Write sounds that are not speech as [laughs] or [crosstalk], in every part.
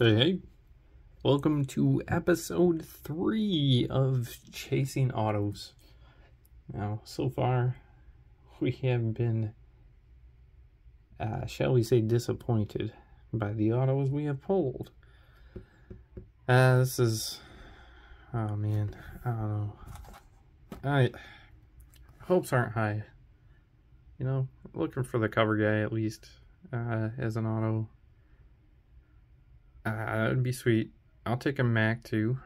Hey, hey. Welcome to episode three of Chasing Autos. Now, so far, we have been, uh, shall we say, disappointed by the autos we have pulled. Uh, this is, oh man, I don't know. I, hopes aren't high. You know, looking for the cover guy at least, uh, as an auto. Uh, that would be sweet. I'll take a Mac too.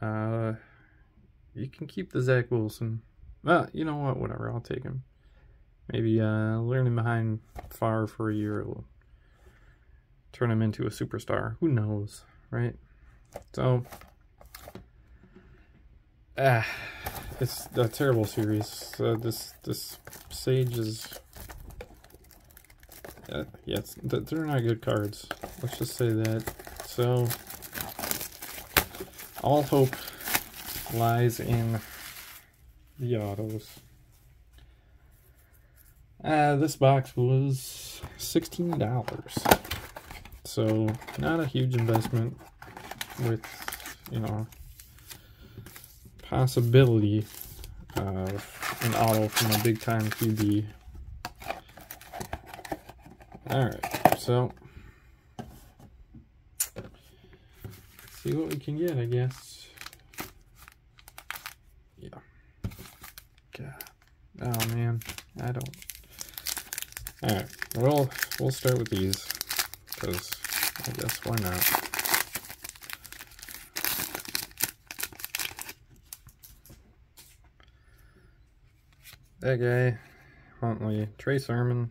Uh, you can keep the Zach Wilson. Well, you know what? Whatever. I'll take him. Maybe uh, learning behind far for a year will turn him into a superstar. Who knows, right? So, ah, it's a terrible series. Uh, this this Sage is. Uh, yeah, they're not good cards. Let's just say that. So, all hope lies in the autos. Uh, this box was $16. So, not a huge investment with, you know, possibility of an auto from a big time QB. Alright, so see what we can get, I guess. Yeah. God. Oh man, I don't. All right, well, we'll start with these because I guess why not. That guy, Huntley, Trey Sermon,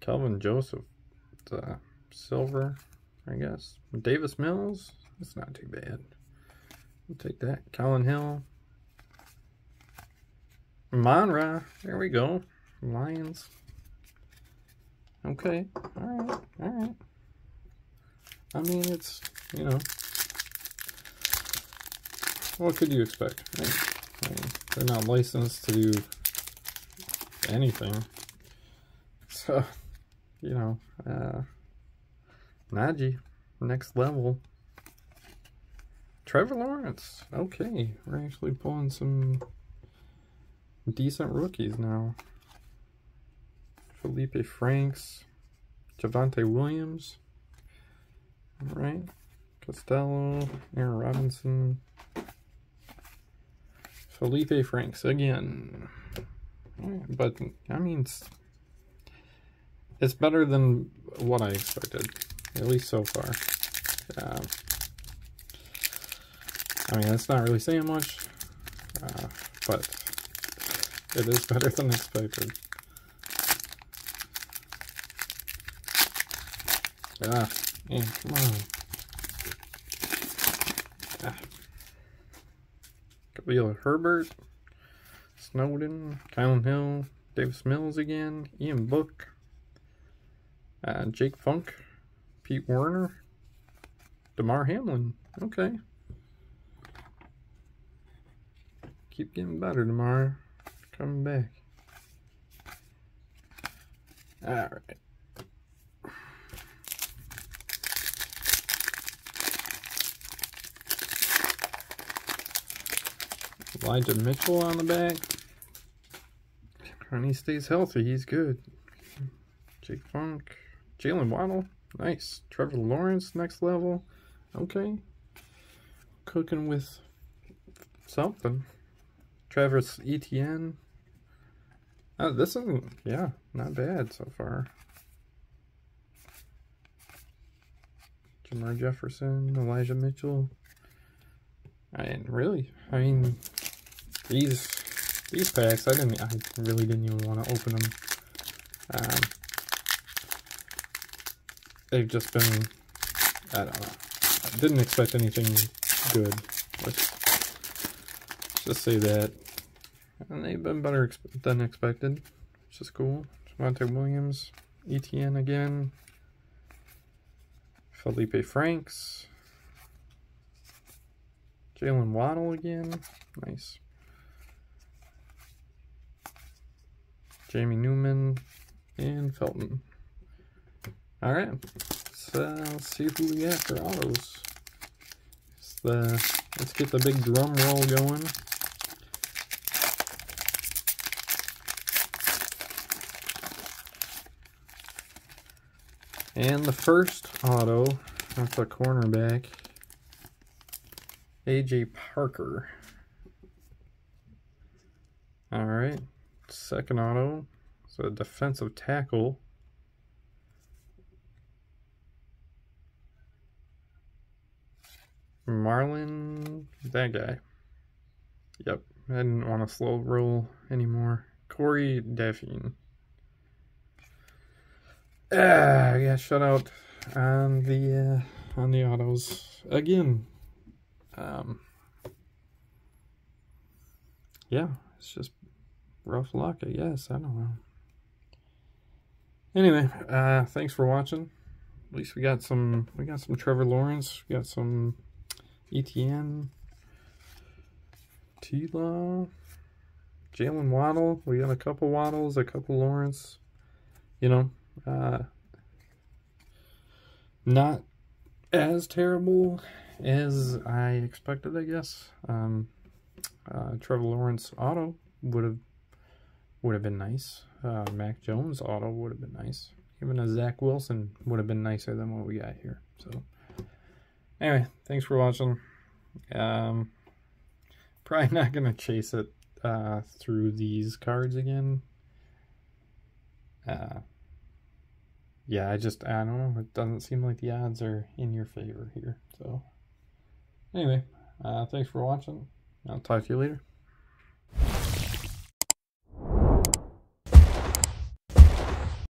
Kelvin Joseph, the silver. I guess. Davis Mills, that's not too bad. We'll take that. Colin Hill. Monra, there we go. Lions. Okay, alright, alright. I mean, it's, you know, what could you expect, right? I mean, they're not licensed to do anything. So, you know, uh, Najee, next level. Trevor Lawrence. Okay, we're actually pulling some decent rookies now. Felipe Franks, Javonte Williams. All right. Costello, Aaron Robinson. Felipe Franks again. but, I mean, it's, it's better than what I expected at least so far. Um, I mean, that's not really saying much, uh, but it is better than expected. Ah, man, come on. Ah. Herbert, Snowden, Kylin Hill, Davis Mills again, Ian Book, uh, Jake Funk, Pete Werner. Damar Hamlin. Okay. Keep getting better, Damar. Coming back. Alright. Elijah Mitchell on the back. He stays healthy. He's good. Jake Funk. Jaylen Waddle. Nice. Trevor Lawrence, next level. Okay. Cooking with something. Travis Etienne. Oh, this isn't, yeah, not bad so far. Jermar Jefferson, Elijah Mitchell. And really, I mean, these these packs, I didn't, I really didn't even want to open them. Um, they've just been, I don't know. I didn't expect anything good. Let's just say that. And they've been better than expected, which is cool. Javonte Williams, Etienne again. Felipe Franks. Jaylen Waddle again. Nice. Jamie Newman and Felton. All right, uh, let's see who we got for autos. The, let's get the big drum roll going. And the first auto, that's a cornerback, AJ Parker. All right, second auto, so a defensive tackle. Marlon, that guy. Yep, I didn't want to slow roll anymore. Corey Devine. Ah, yeah, shut out on the uh, on the autos again. Um, yeah, it's just rough luck, I guess. I don't know. Anyway, uh, thanks for watching. At least we got some we got some Trevor Lawrence, we got some Etienne, T-Law, Jaylen Waddle. We got a couple Waddles, a couple Lawrence. You know, uh, not as terrible as I expected, I guess. Um, uh, Trevor Lawrence auto would have would have been nice. Uh, Mac Jones auto would have been nice. Even a Zach Wilson would have been nicer than what we got here. So, anyway, thanks for watching. Um, probably [laughs] not gonna chase it uh, through these cards again. Uh, yeah, I just, I don't know, it doesn't seem like the odds are in your favor here. So, anyway, uh, thanks for watching. I'll talk to you later.